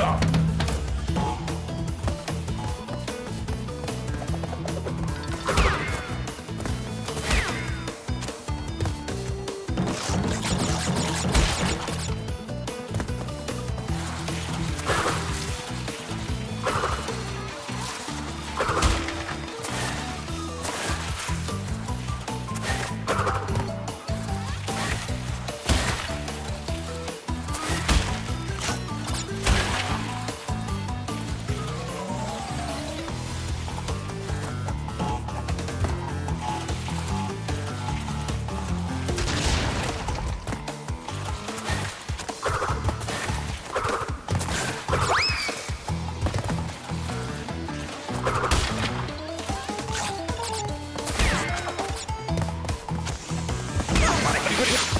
up. Stop!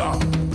Stop.